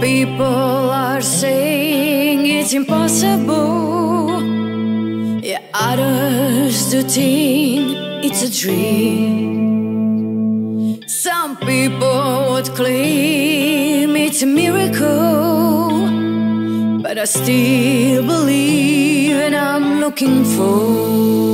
People are saying it's impossible. Yeah, others do think it's a dream. Some people would claim it's a miracle, but I still believe, and I'm looking for.